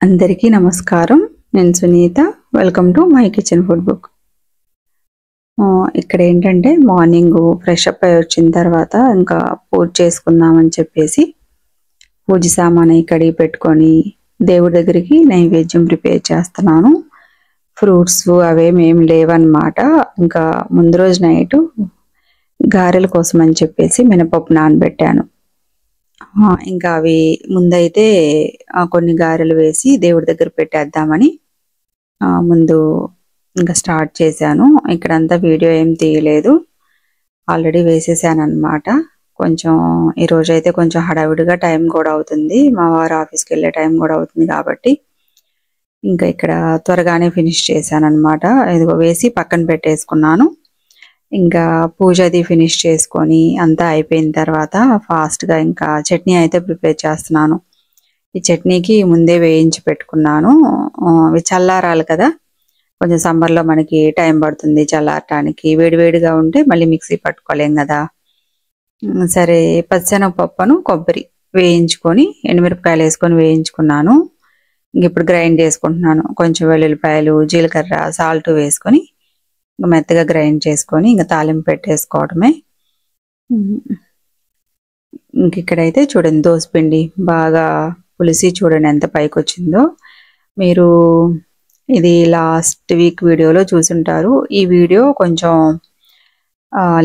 అందరికీ నమస్కారం. నేను Sunitha. Welcome to my kitchen food book ఇక్కడ ఏంటంటే మార్నింగ్ ఫ్రెష్ అప్ అయి వచ్చిన తర్వాత ఇంకా పూజ చేసుకుందామని చెప్పేసి పూజ సామాన్ కడిగి పెట్టుకొని దేవుడి దగ్గరికి నైవేద్యం ప్రిపేర్ చేస్తున్నాను. ఫ్రూట్స్ అవేమి లేవన్నమాట. ఇంకా ముందు రోజు నైట్ గారెల కోసం అని చెప్పేసి మినపప్పు నానబెట్టాను. ఇంకా అవి ముందైతే కొన్ని గారెలు వేసి దేవుడి దగ్గర పెట్టేద్దామని ఆ, ముందు ఇంకా స్టార్ట్ చేశాను. ఇక్కడంతా వీడియో ఏం తీయలేదు. ఆల్రెడీ వేసేసాను అనమాట కొంచెం ఈ రోజు అయితే కొంచెం హడావిడిగా టైం కూడా అవుతుంది. మా వారు ఆఫీస్కి వెళ్ళే టైం కూడా అవుతుంది కాబట్టి ఇంకా ఇక్కడ త్వరగానే ఫినిష్ చేశాను అనమాట ఇదిగో వేసి పక్కన పెట్టేసుకున్నాను. ఇంకా పూజ అది ఫినిష్ చేసుకొని అంతా అయిపోయిన తర్వాత ఫాస్ట్గా ఇంకా చట్నీ అయితే ప్రిపేర్ చేస్తున్నాను. ఈ చట్నీకి ముందే వేయించి పెట్టుకున్నాను. ఇవి చల్లారాలి కదా. కొంచెం సమ్మర్లో లో మనకి టైం పడుతుంది చల్లారటానికి. వేడివేడిగా ఉంటే మళ్ళీ మిక్సీ పట్టుకోలేం కదా. సరే పచ్చనపప్పును కొబ్బరి వేయించుకొని ఎండుమిరపకాయలు వేసుకొని వేయించుకున్నాను. ఇంక ఇప్పుడు గ్రైండ్ చేసుకుంటున్నాను. కొంచెం వెల్లుల్లిపాయలు జీలకర్ర సాల్ట్ వేసుకొని మెత్తగా గ్రైండ్ చేసుకొని ఇంకా తాలింపు పెట్టేసుకోవడమే. ఇంక ఇక్కడైతే చూడండి దోసపిండి బాగా పులిసి చూడండి ఎంత పైకి వచ్చిందో మీరు ఇది లాస్ట్ వీక్ వీడియోలో చూసుంటారు. ఈ వీడియో కొంచెం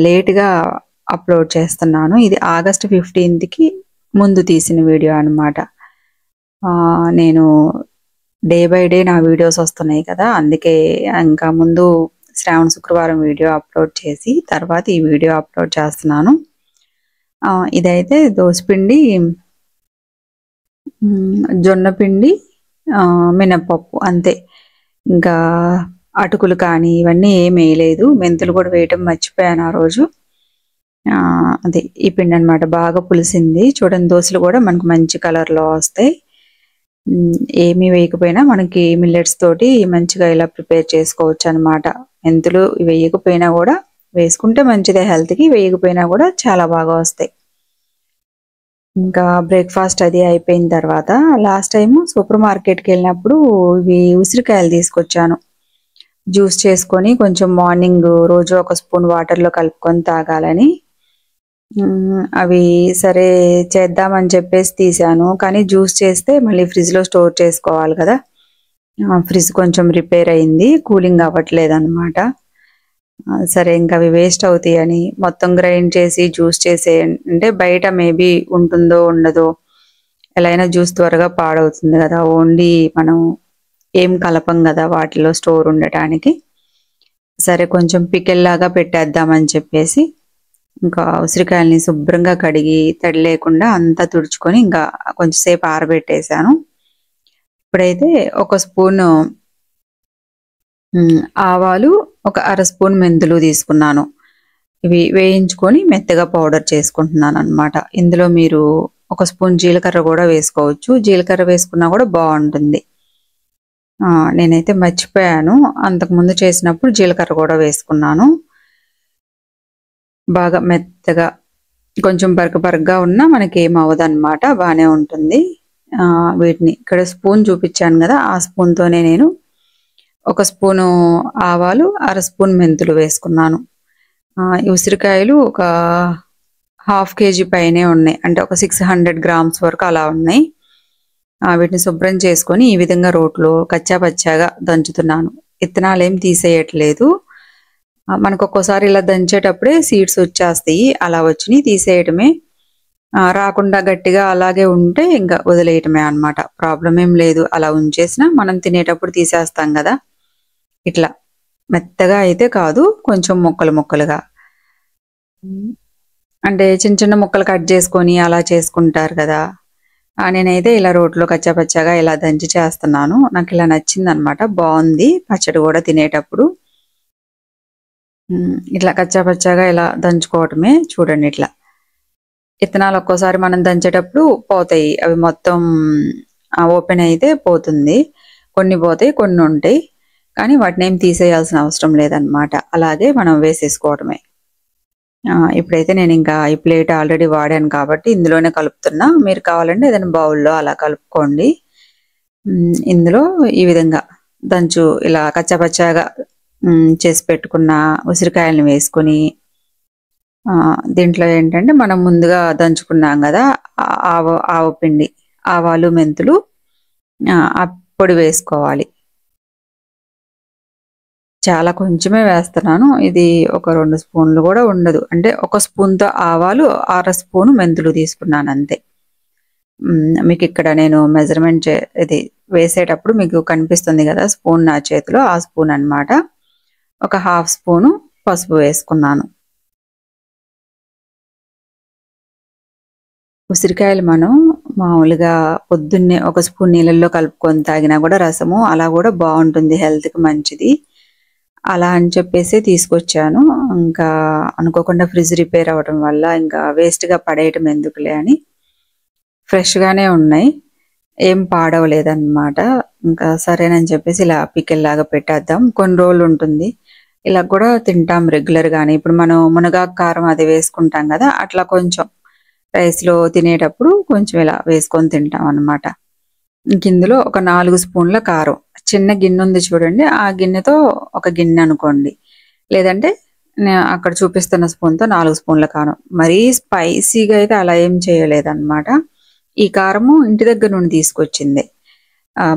లేట్గా అప్లోడ్ చేస్తున్నాను. ఇది ఆగస్ట్ ఫిఫ్టీన్త్కి ముందు తీసిన వీడియో అనమాట నేను డే బై డే నా వీడియోస్ వస్తున్నాయి కదా అందుకే ఇంకా ముందు శ్రావణ శుక్రవారం వీడియో అప్లోడ్ చేసి తర్వాత ఈ వీడియో అప్లోడ్ చేస్తున్నాను. ఇదైతే దోసపిండి జొన్నపిండి జొన్న పిండి మినప్పప్పు అంతే. ఇంకా అటుకులు కానీ ఇవన్నీ ఏం వేయలేదు. మెంతులు కూడా వేయటం మర్చిపోయాను ఆ రోజు. అదే ఈ పిండి అన్నమాట. బాగా పులిసింది. చూడండి దోశలు కూడా మనకు మంచి కలర్లో వస్తాయి. ఏమీ వేయకపోయినా మనకి మిల్లెట్స్ తోటి మంచిగా ఇలా ప్రిపేర్ చేసుకోవచ్చు అన్నమాట. మెంతులు వేయకపోయినా కూడా వేసుకుంటే మంచిదే హెల్త్కి వేయకపోయినా కూడా చాలా బాగా వస్తాయి. ఇంకా బ్రేక్ఫాస్ట్ అది అయిపోయిన తర్వాత లాస్ట్ టైం సూపర్ మార్కెట్కి వెళ్ళినప్పుడు ఇవి ఉసిరికాయలు తీసుకొచ్చాను. జ్యూస్ చేసుకొని కొంచెం మార్నింగ్ రోజు ఒక స్పూన్ వాటర్లో కలుపుకొని తాగాలని. అవి సరే చేద్దామని చెప్పేసి తీసాను. కానీ జ్యూస్ చేస్తే మళ్ళీ ఫ్రిడ్జ్లో స్టోర్ చేసుకోవాలి కదా. ఫ్రిడ్జ్ కొంచెం రిపేర్ అయింది కూలింగ్ అవ్వట్లేదు అనమాట సరే ఇంకా అవి వేస్ట్ అవుతాయని మొత్తం గ్రైండ్ చేసి జ్యూస్ చేసే అంటే బయట మేబీ ఉంటుందో ఉండదో ఎలా అయినా జ్యూస్ త్వరగా పాడవుతుంది కదా. ఓన్లీ మనం ఏం కలపం కదా వాటిలో స్టోర్ ఉండటానికి. సరే కొంచెం పికెల్ లాగా పెట్టేద్దామని చెప్పేసి ఇంకా ఉసిరికాయల్ని శుభ్రంగా కడిగి తడి లేకుండా అంతా తుడుచుకొని ఇంకా కొంచెం సేపు ఆరబెట్టేశాను. ఇప్పుడైతే ఒక స్పూన్ ఆవాలు ఒక అర స్పూన్ మెంతులు తీసుకున్నాను. ఇవి వేయించుకొని మెత్తగా పౌడర్ చేసుకుంటున్నాను అనమాట ఇందులో మీరు ఒక స్పూన్ జీలకర్ర కూడా వేసుకోవచ్చు. జీలకర్ర వేసుకున్నా కూడా బాగుంటుంది. ఆ, నేనైతే మర్చిపోయాను. అంతకుముందు చేసినప్పుడు జీలకర్ర కూడా వేసుకున్నాను. బాగా మెత్తగా కొంచెం బరక బరకగా ఉన్నా మనకి ఏం అవ్వదు అనమాట బాగానే ఉంటుంది. వీటిని. ఇక్కడ స్పూన్ చూపించాను కదా ఆ స్పూన్తోనే నేను ఒక స్పూను ఆవాలు అర స్పూన్ మెంతులు వేసుకున్నాను. ఈ ఉసిరికాయలు ఒక హాఫ్ కేజీ పైనే ఉన్నాయి. అంటే ఒక సిక్స్ హండ్రెడ్ గ్రామ్స్ వరకు అలా ఉన్నాయి. వీటిని శుభ్రం చేసుకొని ఈ విధంగా రోట్లో కచ్చా పచ్చాగా దంచుతున్నాను. విత్తనాలు ఏం తీసేయట్లేదు మనకు ఒక్కోసారి ఇలా దంచేటప్పుడే సీడ్స్ వచ్చేస్తాయి. అలా వచ్చినాయి తీసేయటమే రాకుండా గట్టిగా అలాగే ఉంటే ఇంకా వదిలేయటమే అన్నమాట. ప్రాబ్లం ఏం లేదు. అలా ఉంచేసినా మనం తినేటప్పుడు తీసేస్తాం కదా. ఇట్లా. మెత్తగా అయితే కాదు కొంచెం ముక్కలు ముక్కలుగా. అంటే చిన్న చిన్న ముక్కలు కట్ చేసుకొని అలా చేసుకుంటారు కదా. నేనైతే ఇలా రోట్లో కచ్చాపచ్చాగా ఇలా దంచి చేస్తున్నాను. నాకు ఇలా నచ్చింది అనమాట బాగుంది. పచ్చడి కూడా తినేటప్పుడు. ఇట్లా కచ్చాపచ్చాగా ఇలా దంచుకోవటమే చూడండి ఇట్లా. ఇత్తనాలు ఒక్కోసారి మనం దంచేటప్పుడు పోతాయి. అవి మొత్తం ఓపెన్ అయితే పోతుంది. కొన్ని పోతాయి కొన్ని ఉంటాయి. కానీ వాటిని ఏం తీసేయాల్సిన అవసరం లేదనమాట అలాగే మనం వేసేసుకోవడమే. ఇప్పుడైతే నేను ఇంకా ఈ ప్లేట్ ఆల్రెడీ వాడాను కాబట్టి ఇందులోనే కలుపుతున్నా. మీరు కావాలంటే ఏదైనా బౌల్లో అలా కలుపుకోండి. ఇందులో ఈ విధంగా దంచు ఇలా కచ్చాపచ్చాగా చేసి పెట్టుకున్న ఉసిరికాయలను వేసుకొని దీంట్లో ఏంటంటే మనం ముందుగా దంచుకున్నాం కదా ఆవ ఆవ పిండి ఆవాలు మెంతులు ఆ, పొడి వేసుకోవాలి. చాలా కొంచెమే వేస్తున్నాను. ఇది ఒక రెండు స్పూన్లు కూడా ఉండదు. అంటే ఒక స్పూన్తో ఆవాలు అర స్పూను మెంతులు తీసుకున్నాను అంతే. మీకు ఇక్కడ నేను మెజర్మెంట్ ఇది వేసేటప్పుడు మీకు కనిపిస్తుంది కదా స్పూన్ నా చేతిలో ఆ స్పూన్ అన్నమాట. ఒక హాఫ్ స్పూను పసుపు వేసుకున్నాను. ఉసిరికాయలు మనం మామూలుగా పొద్దున్నే ఒక స్పూన్ నీళ్ళల్లో కలుపుకొని తాగినా కూడా రసము అలా కూడా బాగుంటుంది హెల్త్కి మంచిది. అలా అని చెప్పేసి తీసుకొచ్చాను. ఇంకా అనుకోకుండా ఫ్రిడ్జ్ రిపేర్ అవ్వడం వల్ల ఇంకా వేస్ట్గా పడేయటం ఎందుకులే అని ఫ్రెష్గానే ఉన్నాయి. ఏం పాడవలేదన్నమాట. ఇంకా సరేనని చెప్పేసి ఇలా పికెల్ లాగా పెట్టేద్దాం. కొన్ని రోజులు ఉంటుంది. ఇలా కూడా తింటాం రెగ్యులర్గానే ఇప్పుడు మనం మునగాకు కారం అది వేసుకుంటాం కదా అట్లా కొంచెం. రైస్లో తినేటప్పుడు కొంచెం ఇలా వేసుకొని తింటాం అన్నమాట. ఇందులో ఒక నాలుగు స్పూన్ల కారం. చిన్న గిన్నె ఉంది చూడండి. ఆ గిన్నెతో ఒక గిన్నె అనుకోండి. లేదంటే నేను అక్కడ చూపిస్తున్న స్పూన్తో నాలుగు స్పూన్ల కారం. మరీ స్పైసీగా అయితే అలా ఏం చేయలేదన్నమాట. ఈ కారము ఇంటి దగ్గర నుండి తీసుకొచ్చింది.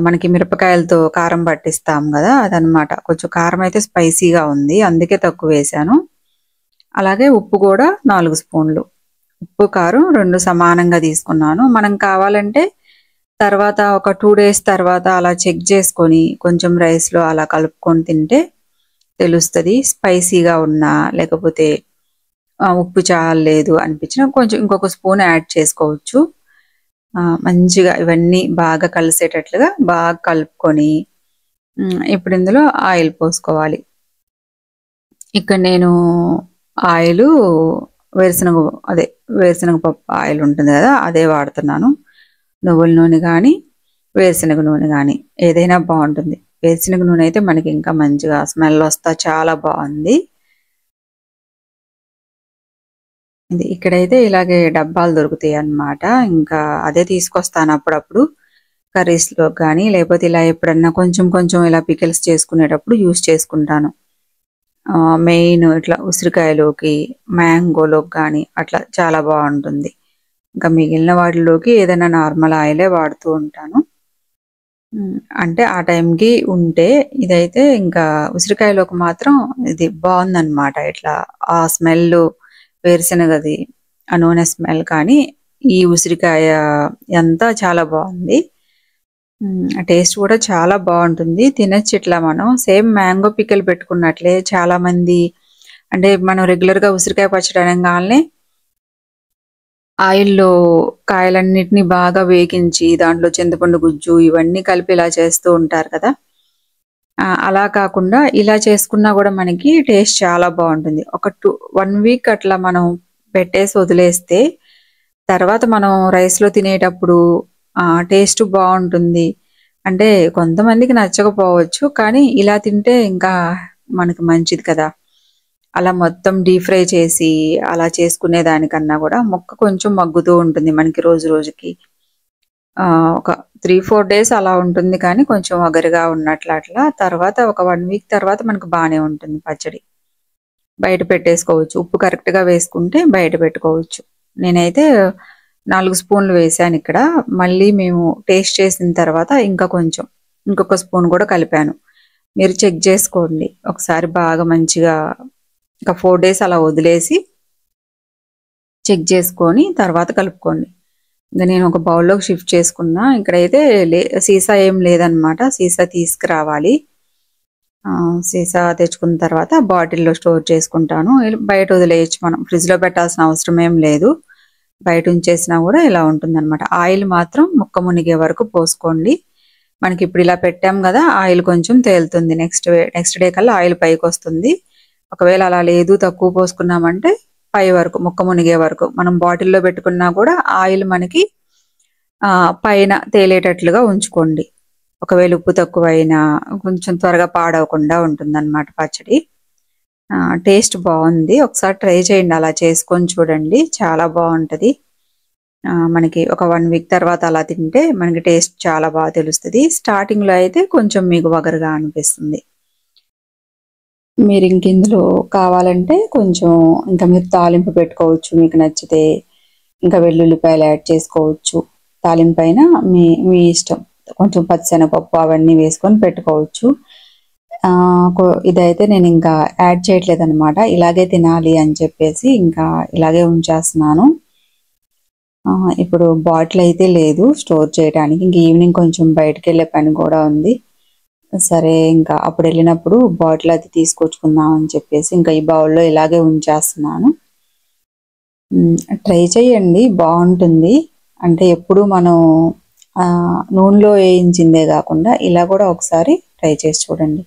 మనకి మిరపకాయలతో కారం పట్టిస్తాం కదా అదనమాట కొంచెం కారం అయితే స్పైసీగా ఉంది. అందుకే తక్కువ వేశాను అలాగే ఉప్పు కూడా నాలుగు స్పూన్లు. ఉప్పు కారం రెండు సమానంగా తీసుకున్నాను. మనం కావాలంటే తర్వాత ఒక టూ డేస్ తర్వాత అలా చెక్ చేసుకొని కొంచెం రైస్లో అలా కలుపుకొని తింటే తెలుస్తుంది. స్పైసీగా ఉన్నా లేకపోతే ఉప్పు చాలేదు అనిపించిన కొంచెం ఇంకొక స్పూన్ యాడ్ చేసుకోవచ్చు. మంచిగా ఇవన్నీ బాగా కలిసేటట్లుగా బాగా కలుపుకొని ఇప్పుడు ఇందులో ఆయిల్ పోసుకోవాలి. ఇక్కడ నేను ఆయిల్ వేరుశనగ అదే వేరుశనగ పప్పు ఆయిల్ ఉంటుంది కదా అదే వాడుతున్నాను. నువ్వుల నూనె కానీ వేరుశనగ నూనె కానీ ఏదైనా బాగుంటుంది. వేరుశనగ నూనె అయితే మనకి ఇంకా మంచిగా స్మెల్ వస్తా చాలా బాగుంది. ఇది ఇక్కడైతే ఇలాగే డబ్బాలు దొరుకుతాయి అన్నమాట. ఇంకా అదే తీసుకొస్తాను అప్పుడప్పుడు కర్రీస్లో కానీ లేకపోతే ఇలా ఎప్పుడన్నా కొంచెం కొంచెం ఇలా పికిల్స్ చేసుకునేటప్పుడు యూస్ చేసుకుంటాను. మెయిన్ ఇట్లా ఉసిరికాయలోకి మ్యాంగోలోకి కానీ అట్లా చాలా బాగుంటుంది. ఇంకా మిగిలిన వాటిలోకి ఏదైనా నార్మల్ ఆయిలే వాడుతూ ఉంటాను. అంటే ఆ టైంకి ఉంటే ఇదైతే ఇంకా ఉసిరికాయలోకి మాత్రం ఇది బాగుందన్నమాట. ఇట్లా ఆ స్మెల్ వేరుశనగది ఆ నూనె స్మెల్ కానీ ఈ ఉసిరికాయ అంతా చాలా బాగుంది. టేస్ట్ కూడా చాలా బాగుంటుంది. తినచ్చు ఇట్లా మనం. సేమ్ మ్యాంగో పిక్కలు పెట్టుకున్నట్లే చాలా మంది అంటే మనం రెగ్యులర్గా ఉసిరికాయ పచ్చడి అనగానే ఆయిల్లో కాయలన్నిటిని బాగా వేగించి దాంట్లో చింతపండు గుజ్జు ఇవన్నీ కలిపి ఇలా చేస్తూ ఉంటారు కదా. అలా కాకుండా ఇలా చేసుకున్నా కూడా మనకి టేస్ట్ చాలా బాగుంటుంది. ఒక టూ వన్ వీక్ అట్లా మనం పెట్టేసి వదిలేస్తే తర్వాత మనం రైస్లో తినేటప్పుడు టేస్ట్ బాగుంటుంది. అంటే కొంతమందికి నచ్చకపోవచ్చు కానీ ఇలా తింటే ఇంకా మనకి మంచిది కదా. అలా మొత్తం డీప్ ఫ్రై చేసి అలా చేసుకునే దానికన్నా కూడా మొక్క కొంచెం మగ్గుతూ ఉంటుంది మనకి రోజు రోజుకి. ఒక త్రీ ఫోర్ డేస్ అలా ఉంటుంది కానీ కొంచెం వగరుగా ఉన్నట్లు అట్లా తర్వాత ఒక వన్ వీక్ తర్వాత మనకు బాగానే ఉంటుంది పచ్చడి. బయట పెట్టేసుకోవచ్చు. ఉప్పు కరెక్ట్గా వేసుకుంటే బయట పెట్టుకోవచ్చు. నేనైతే నాలుగు స్పూన్లు వేసాను ఇక్కడ. మళ్ళీ మేము టేస్ట్ చేసిన తర్వాత ఇంకా కొంచెం ఇంకొక స్పూన్ కూడా కలిపాను. మీరు చెక్ చేసుకోండి. ఒకసారి బాగా మంచిగా ఒక ఫోర్ డేస్ అలా వదిలేసి చెక్ చేసుకొని తర్వాత కలుపుకోండి. ఇంకా నేను ఒక బౌల్లోకి షిఫ్ట్ చేసుకున్నా. ఇక్కడైతే లే సీసా ఏం లేదనమాట సీసా తీసుకురావాలి. సీసా తెచ్చుకున్న తర్వాత బాటిల్లో స్టోర్ చేసుకుంటాను. బయట వదిలేయచ్చు మనం. ఫ్రిడ్జ్లో పెట్టాల్సిన అవసరం ఏం లేదు. బయట ఉంచేసినా కూడా ఇలా ఉంటుందన్నమాట. ఆయిల్ మాత్రం ముక్క మునిగే వరకు పోసుకోండి. మనకి ఇప్పుడు ఇలా పెట్టాం కదా ఆయిల్ కొంచెం తేలుతుంది. నెక్స్ట్ నెక్స్ట్ డే కల్లా ఆయిల్ పైకి వస్తుంది ఒకవేళ అలా లేదు తక్కువ పోసుకున్నామంటే పై వరకు ముక్క మునిగే వరకు. మనం బాటిల్లో పెట్టుకున్నా కూడా ఆయిల్ మనకి ఆ పైన తేలేటట్లుగా ఉంచుకోండి. ఒకవేళ ఉప్పు తక్కువ కొంచెం త్వరగా పాడవకుండా ఉంటుందన్నమాట పచ్చడి. టేస్ట్ బాగుంది. ఒకసారి ట్రై చేయండి అలా చేసుకొని చూడండి. చాలా బాగుంటది. ఆ, మనకి ఒక వన్ వీక్ తర్వాత అలా తింటే మనకి టేస్ట్ చాలా బాగా తెలుస్తుంది. స్టార్టింగ్లో అయితే కొంచెం మీకు వగరుగా అనిపిస్తుంది. మీరు ఇంక ఇందులో కావాలంటే కొంచెం ఇంకా మీరు తాలింపు పెట్టుకోవచ్చు మీకు నచ్చితే ఇంకా వెల్లుల్లిపాయలు యాడ్ చేసుకోవచ్చు. తాలింపు పైన మీ మీ ఇష్టం. కొంచెం పచ్చిశనగపప్పు అవన్నీ వేసుకొని పెట్టుకోవచ్చు. ఇదైతే నేను ఇంకా యాడ్ చేయట్లేదు అనమాట ఇలాగే తినాలి అని చెప్పేసి ఇంకా ఇలాగే ఉంచేస్తున్నాను. ఇప్పుడు బాటిల్ అయితే లేదు స్టోర్ చేయడానికి ఇంక ఈవినింగ్ కొంచెం బయటకు వెళ్ళే పని కూడా ఉంది. సరే ఇంకా అప్పుడు వెళ్ళినప్పుడు బాటిల్ అది తీసుకొచ్చుకుందాం అని చెప్పేసి ఇంకా ఈ బౌల్లో ఇలాగే ఉంచేస్తున్నాను. ట్రై చేయండి. బాగుంటుంది. అంటే ఎప్పుడు మనం నూనెలో వేయించిందే కాకుండా ఇలా కూడా ఒకసారి ట్రై చేసి చూడండి.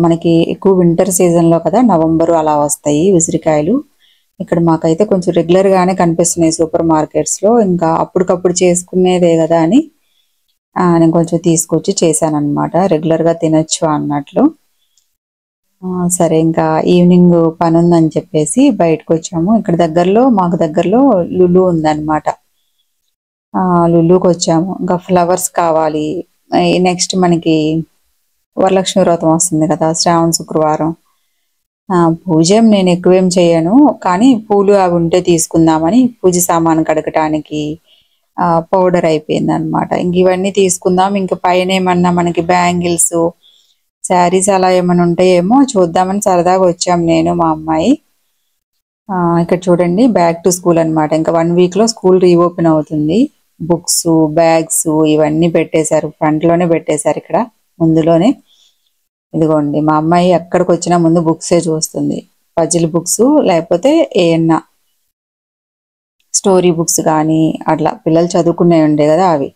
మనకి ఎక్కువ వింటర్ సీజన్లో కదా నవంబర్ అలా వస్తాయి ఉసిరికాయలు. ఇక్కడ మాకైతే కొంచెం రెగ్యులర్ గానే కనిపిస్తున్నాయి సూపర్ మార్కెట్స్లో. ఇంకా అప్పటికప్పుడు చేసుకునేదే కదా అని ఆ, నేను కొంచెం తీసుకొచ్చి చేశాను అనమాట రెగ్యులర్గా తినొచ్చు అన్నట్లు. సరే ఇంకా ఈవినింగ్ పని ఉందని చెప్పేసి బయటకు వచ్చాము ఇక్కడ దగ్గరలో మాకు దగ్గరలో లులు ఉందన్నమాట. ఆ, లులుకి వచ్చాము ఇంకా ఫ్లవర్స్ కావాలి. నెక్స్ట్ మనకి వరలక్ష్మి వ్రతం వస్తుంది కదా శ్రావణ శుక్రవారం. ఆ, పూజ నేను ఎక్కువేం చేయను కానీ పూలు అవి ఉంటే తీసుకుందామని పూజ సామాన్ కడగటానికి పౌడర్ అయిపోయింది అనమాట ఇంక ఇవన్నీ తీసుకుందాం ఇంక పైన ఏమన్నా మనకి బ్యాంగిల్స్ శారీస్ అలా ఏమైనా ఉంటాయేమో చూద్దామని సరదాగా వచ్చాం నేను మా అమ్మాయి. ఇక్కడ చూడండి బ్యాక్ టు స్కూల్ అన్నమాట. ఇంకా వన్ వీక్లో స్కూల్ రీఓపెన్ అవుతుంది. బుక్స్ బ్యాగ్స్ ఇవన్నీ పెట్టేశారు ఫ్రంట్లోనే పెట్టేశారు ఇక్కడ ముందులోనే. ఇదిగోండి మా అమ్మాయి ఎక్కడికి వచ్చినా ముందు బుక్సే చూస్తుంది. పజిల్ బుక్స్ లేకపోతే ఏమన్నా స్టోరీ బుక్స్ కానీ అట్లా పిల్లలు చదువుకునే ఉండే కదా అవి.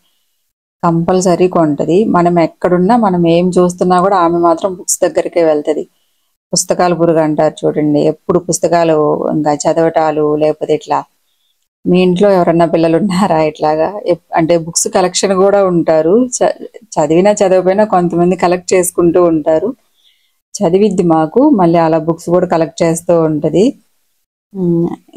కంపల్సరీ కొంటది. మనం ఎక్కడున్నా మనం ఏం చూస్తున్నా కూడా ఆమె మాత్రం బుక్స్ దగ్గరికే వెళ్తది. పుస్తకాలు పురుగు అంటారు చూడండి. ఎప్పుడు పుస్తకాలు ఇంకా చదవటాలు లేకపోతే ఇట్లా మీ ఇంట్లో ఎవరన్నా పిల్లలు ఉన్నారా ఇట్లాగా అంటే బుక్స్ కలెక్షన్ కూడా ఉంటారు. చ- చదివినా చదవకపోయినా కొంతమంది కలెక్ట్ చేసుకుంటూ ఉంటారు. చదివిద్ది మాకు. మళ్ళీ అలా బుక్స్ కూడా కలెక్ట్ చేస్తూ ఉంటది.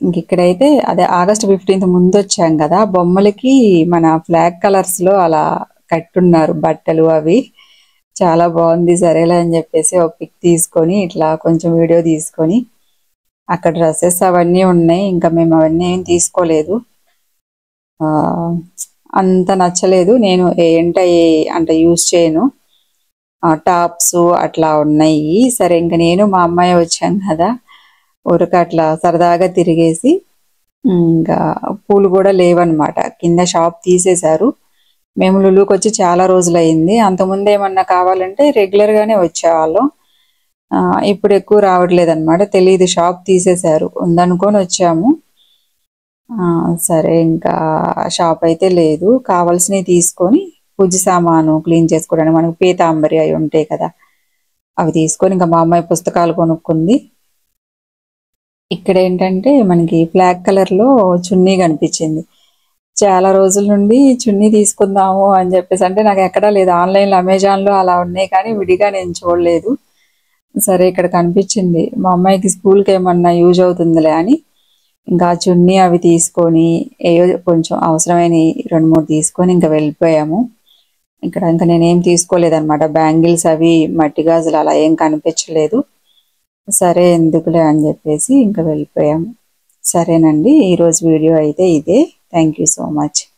ఇంక ఇక్కడైతే అదే ఆగస్ట్ ఫిఫ్టీన్త్ ముందు వచ్చాం కదా. బొమ్మలకి మన ఫ్లాగ్ కలర్స్లో అలా కట్టున్నారు బట్టలు అవి. చాలా బాగుంది సరేలే అని చెప్పేసి ఒక పిక్ తీసుకొని ఇట్లా కొంచెం వీడియో తీసుకొని అక్కడ డ్రెస్సెస్ అవన్నీ ఉన్నాయి. ఇంకా మేము అవన్నీ ఏం తీసుకోలేదు. అంత నచ్చలేదు. నేను ఏంట అంటే యూజ్ చేయను. టాప్స్ అట్లా ఉన్నాయి. సరే ఇంకా నేను మా అమ్మాయి వచ్చాం కదా. ఊరికి అట్లా సరదాగా తిరిగేసి ఇంకా పూలు కూడా లేవన్నమాట. కింద షాప్ తీసేశారు. మేము లులుకి వచ్చి చాలా రోజులు అయింది అంతకుముందు ఏమన్నా కావాలంటే రెగ్యులర్ గానే వచ్చేవాళ్ళం. ఇప్పుడు ఎక్కువ రావట్లేదు అనమాట తెలియదు షాప్ తీసేశారు. ఉందనుకొని వచ్చాము. సరే ఇంకా షాప్ అయితే లేదు. కావాల్సినవి తీసుకొని పూజ సామాను క్లీన్ చేసుకోవడానికి మనకు పీతాంబరి అవి ఉంటాయి కదా. అవి తీసుకొని ఇంకా మా అమ్మాయి పుస్తకాలు కొనుక్కుంది. ఇక్కడ ఏంటంటే మనకి బ్లాక్ కలర్లో చున్నీ కనిపించింది. చాలా రోజుల నుండి చున్నీ తీసుకుందాము అని చెప్పేసి అంటే నాకు ఎక్కడా లేదు. ఆన్లైన్లో అమెజాన్లో అమెజాన్లో అలా ఉన్నాయి కానీ విడిగా నేను చూడలేదు. సరే ఇక్కడ కనిపించింది. మా అమ్మాయికి స్కూల్కి ఏమన్నా యూజ్ అవుతుందిలే అని. ఇంకా చున్నీ అవి తీసుకొని ఏవో కొంచెం అవసరమైన రెండు మూడు తీసుకొని ఇంకా వెళ్ళిపోయాము. ఇక్కడ ఇంకా నేనేం తీసుకోలేదన్నమాట. బ్యాంగిల్స్ అవి మట్టి గాజులు అలా ఏం కనిపించలేదు. సరే ఎందుకులే అని చెప్పేసి ఇంకా వెళ్ళిపోయాము. సరేనండి ఈరోజు వీడియో అయితే ఇదే. Thank you so much.